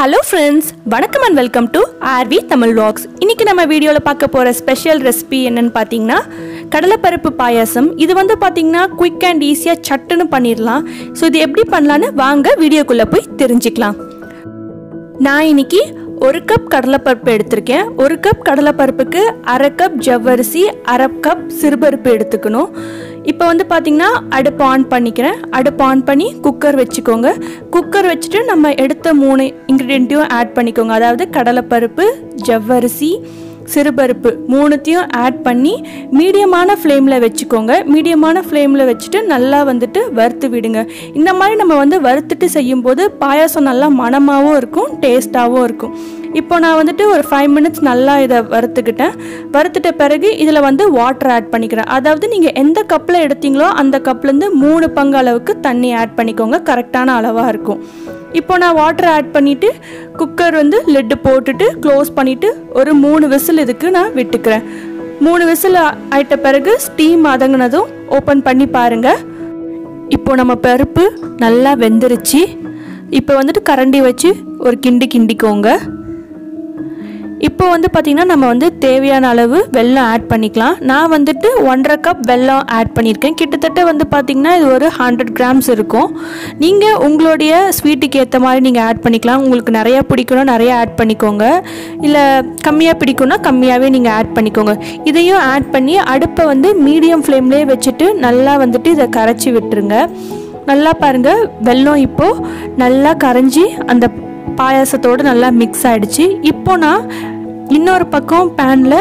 Hello friends வணக்கம் and welcome to RV Tamil vlogs இன்னைக்கு நம்ம வீடியோவில் பார்க்க போகிற ஸ்பெஷல் ரெசிபி என்னென்னு பார்த்தீங்கன்னா கடலைப்பருப்பு பாயாசம். இது வந்து பார்த்திங்கன்னா குயிக் அண்ட் ஈஸியாக சட்டுன்னு பண்ணிடலாம். ஸோ இது எப்படி பண்ணலான்னு வாங்க வீடியோக்குள்ளே போய் தெரிஞ்சுக்கலாம். நான் இன்னைக்கு ஒரு கப் கடலைப்பருப்பு எடுத்திருக்கேன். ஒரு கப் கடலைப்பருப்புக்கு அரை கப் ஜவ்வரிசி அரை கப் சிறுபருப்பு எடுத்துக்கணும். இப்போ வந்து பார்த்திங்கன்னா அடுப்பு ஆன் பண்ணிக்கிறேன். அடுப்பு ஆன் பண்ணி குக்கர் வச்சுக்கோங்க. குக்கர் வச்சுட்டு நம்ம எடுத்த மூணு இன்க்ரீடியண்ட்டையும் ஆட் பண்ணிக்கோங்க. அதாவது கடலைப்பருப்பு ஜவ்வரிசி சிறுபருப்பு மூணுத்தையும் ஆட் பண்ணி மீடியமான ஃப்ளேமில் வச்சுக்கோங்க. மீடியமான ஃப்ளேமில் வச்சுட்டு நல்லா வந்துட்டு வறுத்து விடுங்க. இந்த மாதிரி நம்ம வந்து வறுத்துட்டு செய்யும்போது பாயாசம் நல்லா மணமாகவும் இருக்கும் டேஸ்ட்டாகவும் இருக்கும். இப்போ நான் வந்துட்டு ஒரு ஃபைவ் மினிட்ஸ் நல்லா இதை வறுத்துக்கிட்டேன். வறுத்துட்ட பிறகு இதில் வந்து வாட்டர் ஆட் பண்ணிக்கிறேன். அதாவது நீங்கள் எந்த கப்பில் எடுத்தீங்களோ அந்த கப்லேருந்து மூணு பங்கு அளவுக்கு தண்ணி ஆட் பண்ணிக்கோங்க. கரெக்டான அளவாக இருக்கும். இப்போ நான் வாட்டர் ஆட் பண்ணிவிட்டு குக்கர் வந்து லெட்டு போட்டுட்டு க்ளோஸ் பண்ணிவிட்டு ஒரு மூணு விசில் இதுக்கு நான் விட்டுக்கிறேன். மூணு விசில் ஆயிட்ட பிறகு ஸ்டீம் அதங்கினதும் ஓப்பன் பண்ணி பாருங்கள் இப்போ நம்ம பருப்பு நல்லா வெந்துருச்சு. இப்போ வந்துட்டு கரண்டி வச்சு ஒரு கிண்டி கிண்டிக்கோங்க. இப்போ வந்து பார்த்திங்கன்னா நம்ம வந்து தேவையான அளவு வெல்லம் ஆட் பண்ணிக்கலாம். நான் வந்துட்டு ஒன்றரை கப் வெல்லம் ஆட் பண்ணியிருக்கேன். கிட்டத்தட்ட வந்து பார்த்திங்கன்னா இது ஒரு ஹண்ட்ரட் கிராம்ஸ் இருக்கும். நீங்கள் உங்களுடைய ஸ்வீட்டுக்கு ஏற்ற மாதிரி நீங்கள் ஆட் பண்ணிக்கலாம். உங்களுக்கு நிறையா பிடிக்கணும் நிறையா ஆட் பண்ணிக்கோங்க. இல்லை கம்மியாக பிடிக்கும்னா கம்மியாகவே நீங்கள் ஆட் பண்ணிக்கோங்க. இதையும் ஆட் பண்ணி அடுப்பை வந்து மீடியம் ஃப்ளேம்லேயே வச்சுட்டு நல்லா வந்துட்டு இதை கரைச்சி விட்டுருங்க. நல்லா பாருங்கள் வெல்லம் இப்போது நல்லா கரைஞ்சி அந்த பாயாசத்தோடு நல்லா மிக்ஸ் ஆகிடுச்சு இப்போ நான் இன்னொரு பக்கம் பேனில்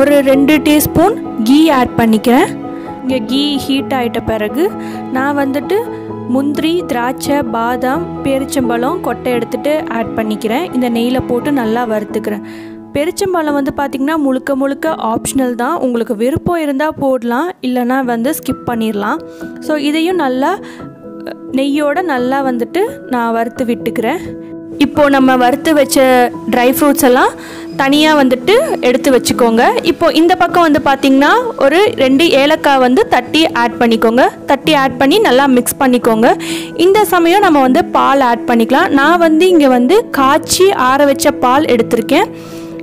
ஒரு ரெண்டு டீஸ்பூன் கீ ஆட் பண்ணிக்கிறேன். இங்கே கீ ஹீட் ஆகிட்ட பிறகு நான் வந்துட்டு முந்திரி திராட்சை பாதாம் பேரிச்சம்பழம் கொட்டை எடுத்துகிட்டு ஆட் பண்ணிக்கிறேன். இந்த நெய்யில் போட்டு நல்லா வறுத்துக்கிறேன். பெருச்சம்பழம் வந்து பார்த்திங்கன்னா முழுக்க முழுக்க ஆப்ஷனல் தான். உங்களுக்கு விருப்பம் இருந்தால் போடலாம் இல்லைனா வந்து ஸ்கிப் பண்ணிடலாம் ஸோ இதையும் நல்லா நெய்யோடு நல்லா வந்துட்டு நான் வறுத்து விட்டுக்கிறேன். இப்போது நம்ம வறுத்து வச்ச ட்ரை ஃப்ரூட்ஸ் எல்லாம் தனியாக வந்துட்டு எடுத்து வச்சுக்கோங்க. இப்போது இந்த பக்கம் வந்து பார்த்திங்கன்னா ஒரு ரெண்டு ஏலக்காய் வந்து தட்டி ஆட் பண்ணிக்கோங்க. தட்டி ஆட் பண்ணி நல்லா மிக்ஸ் பண்ணிக்கோங்க. இந்த சமயம் நம்ம வந்து பால் ஆட் பண்ணிக்கலாம். நான் வந்து இங்கே வந்து காய்ச்சி ஆற வச்ச பால் எடுத்திருக்கேன்.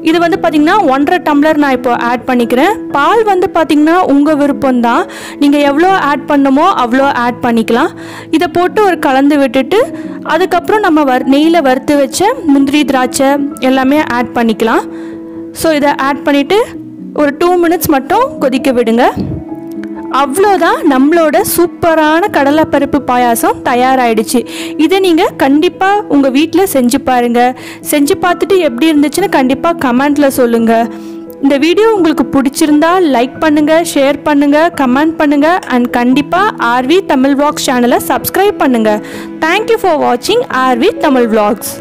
இது வந்து பார்த்திங்கன்னா ஒன்றரை டம்ளர் நான் இப்போ ஆட் பண்ணிக்கிறேன். பால் வந்து பார்த்திங்கன்னா உங்கள் விருப்பம் தான் நீங்கள் எவ்வளோ ஆட் பண்ணுமோ அவ்வளோ ஆட் பண்ணிக்கலாம். இதை போட்டு ஒரு கலந்து விட்டுட்டு அதுக்கப்புறம் நம்ம வர் நெய்யில் வறுத்து வச்ச முந்திரி திராட்சை எல்லாமே ஆட் பண்ணிக்கலாம். ஸோ இதை ஆட் பண்ணிவிட்டு ஒரு டூ மினிட்ஸ் மட்டும் கொதிக்க விடுங்க. அவ்வளோதான் நம்மளோட சூப்பரான கடலைப்பருப்பு பாயாசம் தயாராகிடுச்சு இதை நீங்கள் கண்டிப்பாக உங்கள் வீட்டில் செஞ்சு பாருங்கள் செஞ்சு பார்த்துட்டு எப்படி இருந்துச்சுன்னு கண்டிப்பாக கமெண்ட்டில் சொல்லுங்கள் இந்த வீடியோ உங்களுக்கு பிடிச்சிருந்தா லைக் பண்ணுங்கள் ஷேர் பண்ணுங்கள் கமெண்ட் பண்ணுங்கள் அண்ட் கண்டிப்பாக ஆர்வி தமிழ் விளாக்ஸ் சேனலை சப்ஸ்கிரைப் பண்ணுங்கள் தேங்க்யூ ஃபார் வாட்சிங் ஆர்வி தமிழ் விளாக்ஸ்